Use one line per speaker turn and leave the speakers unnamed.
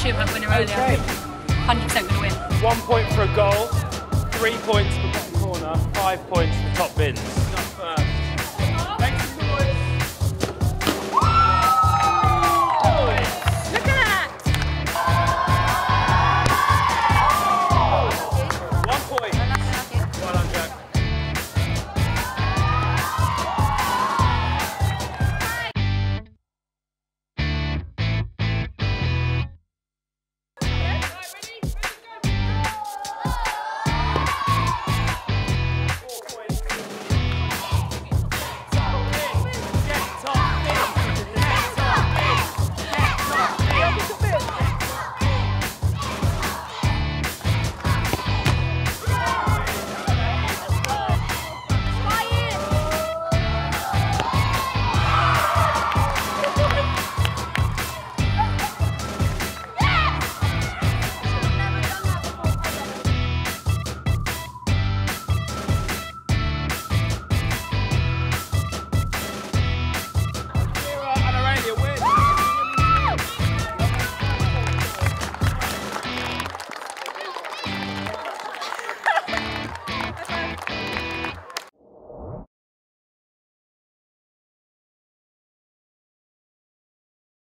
should have winner earlier.
Okay.
100% going to win.
One point for a goal, three points for bottom corner, five points for top bins.